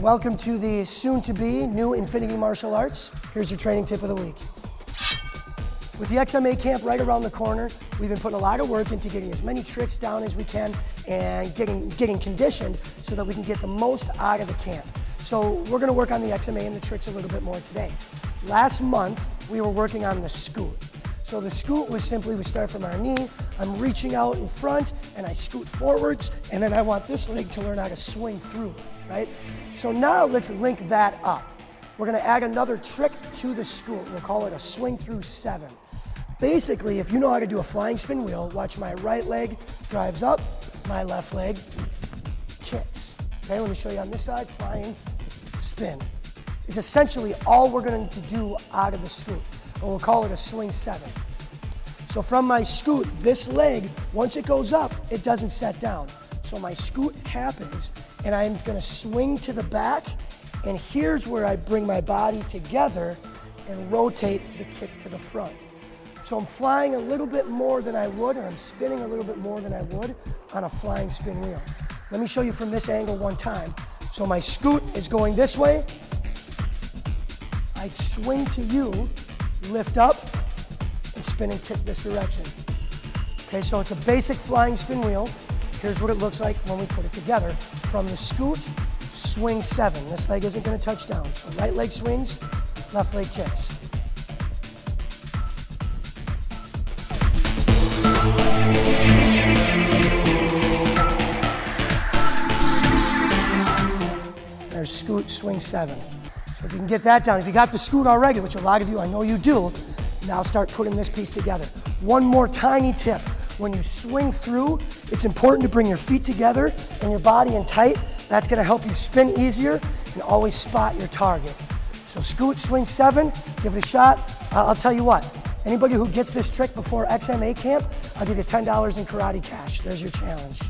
Welcome to the soon to be new Infinity Martial Arts. Here's your training tip of the week. With the XMA camp right around the corner, we've been putting a lot of work into getting as many tricks down as we can and getting, getting conditioned so that we can get the most out of the camp. So we're gonna work on the XMA and the tricks a little bit more today. Last month, we were working on the scoot. So the scoot was simply, we start from our knee, I'm reaching out in front, and I scoot forwards, and then I want this leg to learn how to swing through, right? So now let's link that up. We're gonna add another trick to the scoot. We'll call it a swing through seven. Basically, if you know how to do a flying spin wheel, watch my right leg drives up, my left leg kicks. Okay, let me show you on this side, flying spin. Is essentially all we're going to do out of the scoot. We'll call it a swing seven. So from my scoot, this leg, once it goes up, it doesn't set down. So my scoot happens, and I'm gonna swing to the back, and here's where I bring my body together and rotate the kick to the front. So I'm flying a little bit more than I would, or I'm spinning a little bit more than I would on a flying spin wheel. Let me show you from this angle one time. So my scoot is going this way. I swing to you, lift up, and spin and kick this direction. Okay, so it's a basic flying spin wheel. Here's what it looks like when we put it together. From the scoot, swing seven. This leg isn't gonna touch down. So right leg swings, left leg kicks. There's scoot, swing seven. So if you can get that down, if you got the scoot already, which a lot of you, I know you do, now start putting this piece together. One more tiny tip. When you swing through, it's important to bring your feet together and your body in tight. That's gonna help you spin easier and always spot your target. So scoot, swing seven, give it a shot. I'll tell you what, anybody who gets this trick before XMA camp, I'll give you $10 in karate cash. There's your challenge.